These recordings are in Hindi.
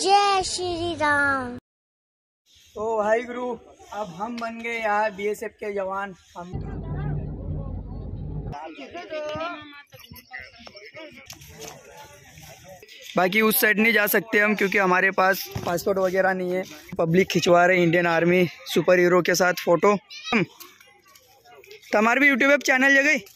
जय श्री राम तो भाई गुरु, अब हम बन गए यहाँ बीएसएफ के जवान। हम बाकी उस साइड नहीं जा सकते हम क्योंकि हमारे पास पासपोर्ट वगैरह नहीं है। पब्लिक खिंचवा रहे इंडियन आर्मी सुपर हीरो के साथ फ़ोटो हम तुम्हारे भी यूट्यूब चैनल जगह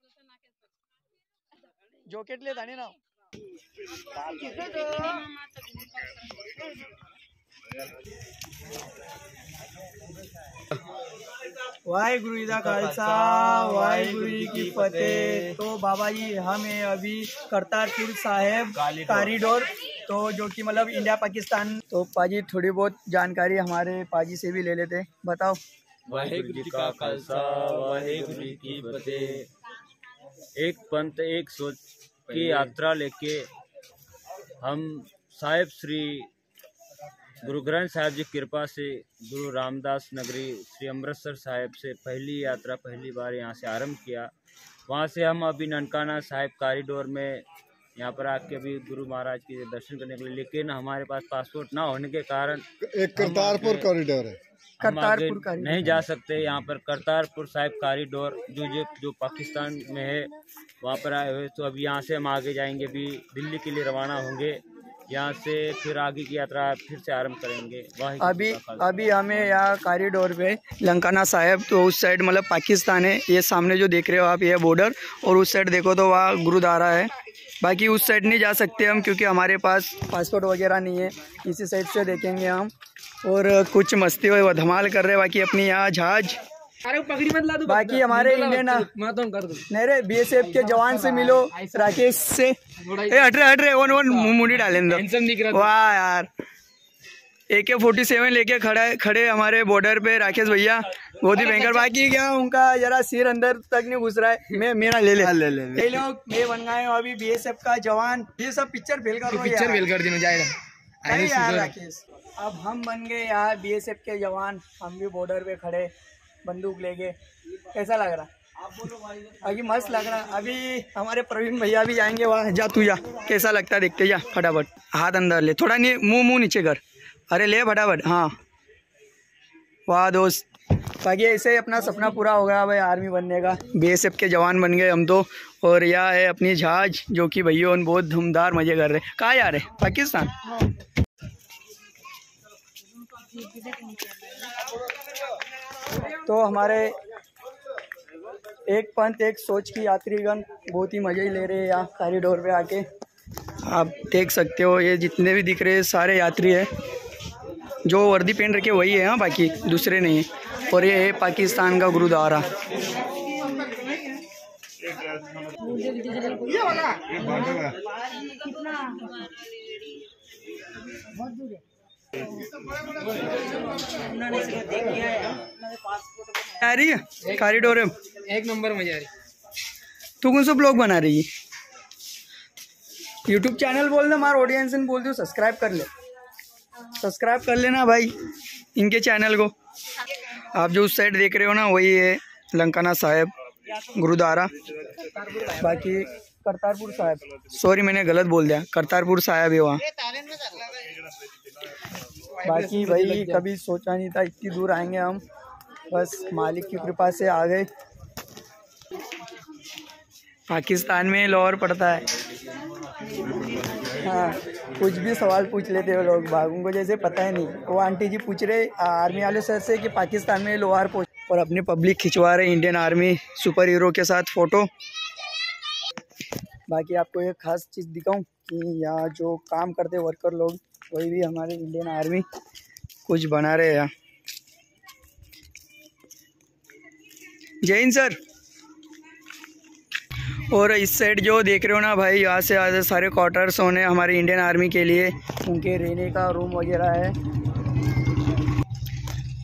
జోకెట్లేదు అని నా वाहगुरु जी का खालसा वाहगुरु जी की फतेह। तो बाबा जी हम हैं अभी करतारपुर साहेब कॉरिडोर तो जो कि मतलब इंडिया पाकिस्तान। तो पाजी थोड़ी बहुत जानकारी हमारे पाजी से भी ले लेते बताओ। वाहे गुरु जी का खालसा वाहेगुरु जी की फतेह। एक पंथ एक सोच। की यात्रा लेके हम साहेब श्री गुरु ग्रंथ साहिब जी की कृपा से गुरु रामदास नगरी श्री अमृतसर साहिब से पहली यात्रा पहली बार यहाँ से आरंभ किया। वहाँ से हम अभी ननकाना साहिब कॉरिडोर में यहाँ पर आके अभी गुरु महाराज के दर्शन करने के लिए लेकिन हमारे पास पासपोर्ट ना होने के कारण एक करतारपुर कॉरिडोर है। करतारपुर नहीं जा सकते यहाँ पर। करतारपुर साहिब कॉरिडोर जो जो जो पाकिस्तान में है वहाँ पर आए हुए तो अभी यहाँ से हम आगे जाएँगे अभी दिल्ली के लिए रवाना होंगे। यहाँ से फिर आगे की यात्रा फिर से आरंभ करेंगे। अभी। अभी हमें यहाँ कॉरिडोर पे लंकाना साहेब तो उस साइड मतलब पाकिस्तान है ये सामने जो देख रहे हो आप ये बॉर्डर और उस साइड देखो तो वहाँ गुरुद्वारा है। बाकी उस साइड नहीं जा सकते हम क्योंकि हमारे पास पासपोर्ट वगैरह नहीं है। इसी साइड से देखेंगे हम और कुछ मस्ती हुए धमाल कर रहे बाकी अपनी यहाँ जहाज़। बाकी हमारे इंडियन नहीं रे बीएसएफ के जवान से मिलो राकेश से। ए हट रहे हट रहे वन वन मुंडी डालेंगे वाह यार। ए के फोर्टी सेवन लेके खड़ा है खड़े हमारे बॉर्डर पे राकेश भैया। बहुत ही भयंकर बाकी क्या उनका जरा सिर अंदर तक नहीं घुस रहा है। मैं मेरा ले ले। ले ले ये लोग ये बन गए अभी बीएसएफ का जवान। ये सब पिक्चर फेल कर पिक्चर फेल कर देना जाएगा यार राकेश। अब हम बन गए यार बीएसएफ के जवान। हम भी बॉर्डर पे खड़े। बंदूक लेके। कैसा लग रहा? अभी मस्त लग रहा। अभी हमारे प्रवीण भैया भी जाएँगे वहाँ। जा तू जा। कैसा लगता है? देखते जा, फटाफट। हाथ अंदर ले। थोड़ा नहीं मुँह मुँह नीचे कर। अरे ले फटाफट। हाँ। वाह दोस्त। बाकी ऐसे ही अपना सपना पूरा हो गया भाई आर्मी बनने का। बीएसएफ के जवान बन गए हम तो। और यह है अपनी जहाज़, जो कि भैया उन बहुत धूमधार मज़े कर रहे कहाँ जा रहे पाकिस्तान? तो हमारे एक पंथ एक सोच की यात्रीगण बहुत ही मज़े ही ले रहे हैं यहाँ कॉरिडोर पे आके। आप देख सकते हो ये जितने भी दिख रहे हैं सारे यात्री हैं। जो वर्दी पहन रखे वही है हाँ बाकी दूसरे नहीं है। और ये है पाकिस्तान का गुरुद्वारा। आ रही है? कॉरिडोर में एक नंबर मज़ा आ रही। तू कौन सा ब्लॉग बना रही है? यूट्यूब चैनल बोल दे हमारे ऑडियंस ने बोल दो सब्सक्राइब कर ले। सब्सक्राइब कर लेना भाई इनके चैनल को। आप जो उस साइड देख रहे हो ना वही है लंकाना साहेब गुरुद्वारा। बाकी करतारपुर साहेब। सॉरी मैंने गलत बोल दिया। करतारपुर साहेब है वहाँ। बाकी भाई कभी सोचा नहीं था इतनी दूर आएँगे हम। बस मालिक की कृपा से आ गए। पाकिस्तान में लाहौर पड़ता है। हाँ कुछ भी सवाल पूछ लेते हो लोग। बाग उनको जैसे पता ही नहीं। वो आंटी जी पूछ रहे आर्मी वाले सर से कि पाकिस्तान में लोहार पहुँच और अपनी पब्लिक खिंचवा रहे इंडियन आर्मी सुपर हीरो के साथ फ़ोटो बाकी आपको एक खास चीज़ दिखाऊँ कि यहाँ जो काम करते वर्कर लोग वही भी हमारे इंडियन आर्मी कुछ बना रहे हैं जय हिंद सर। और इस साइड जो देख रहे हो ना भाई, यहाँ से आधे सारे क्वार्टर्स होने हमारे इंडियन आर्मी के लिए, उनके रहने का रूम वगैरह है।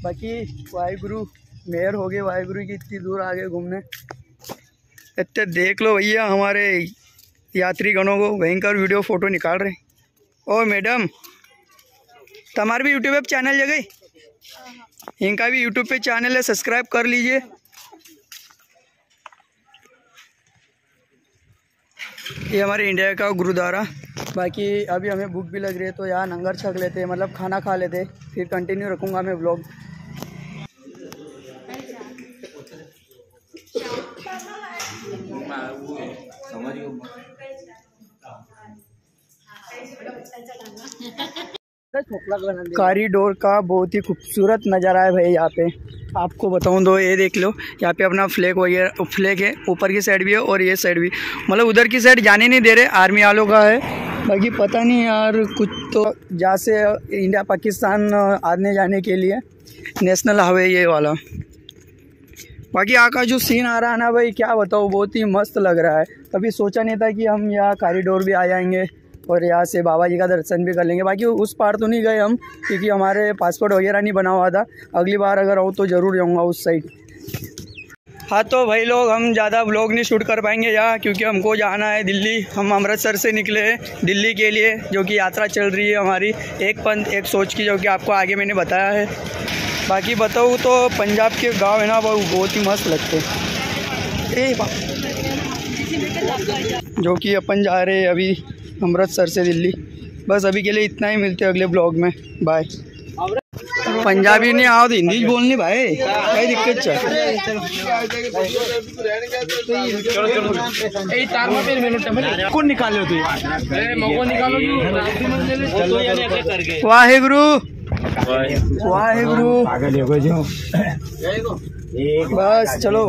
बाकी वाहिगुरु मेयर हो गए, वाहिगुरु की इतनी दूर आ गए घूमने। इतने देख लो भैया हमारे यात्रीगणों को, भयंकर वीडियो फ़ोटो निकाल रहे ओ मैडम तुम्हारे भी यूट्यूब चैनल जगह इनका भी यूट्यूब पे चैनल है सब्सक्राइब कर लीजिए। ये हमारे इंडिया का गुरुद्वारा। बाकी अभी हमें भूख भी लग रही है तो यहाँ नंगर छक लेते हैं मतलब खाना खा लेते फिर कंटिन्यू रखूँगा मैं ब्लॉग कॉरिडोर का बहुत ही खूबसूरत नज़ारा है भाई यहाँ पे। आपको बताऊँ दो ये देख लो, यहाँ पे अपना फ्लैग वगैरह, फ्लैग है, ऊपर की साइड भी है और ये साइड भी। मतलब उधर की साइड जाने नहीं दे रहे, आर्मी वालों का है। बाकी पता नहीं यार, कुछ तो जहाँ से इंडिया, पाकिस्तान, आने जाने के लिए नेशनल हाईवे ये वाला। बाकी यहाँ का जो सीन आ रहा है ना भाई, क्या बताओ बहुत ही मस्त लग रहा है। कभी सोचा नहीं था कि हम यहाँ कॉरिडोर भी आ जाएँगे। और यहाँ से बाबा जी का दर्शन भी कर लेंगे। बाकी उस पार तो नहीं गए हम क्योंकि हमारे पासपोर्ट वगैरह नहीं बना हुआ था। अगली बार अगर आऊँ तो ज़रूर जाऊँगा उस साइड हाँ तो भाई लोग हम ज़्यादा ब्लॉग नहीं शूट कर पाएँगे यहाँ क्योंकि हमको जाना है दिल्ली। हम अमृतसर से निकले हैं दिल्ली के लिए जो कि यात्रा चल रही है हमारी। एक पंथ एक सोच की जो कि आपको आगे मैंने बताया है। बाकी बताऊँ तो पंजाब के गाँव है ना वो बहुत ही मस्त लगते हैं। जो कि अपन जा रहे हैं अभी अमृतसर से दिल्ली। बस अभी के लिए इतना ही मिलते हैं अगले ब्लॉग में। बाय पंजाबी नहीं आओ तो हिंदी बोलनी भाई। क्या दिक्कत कौन निकाले तू? वाहेगुरु। वाहेगुरु। बस चलो।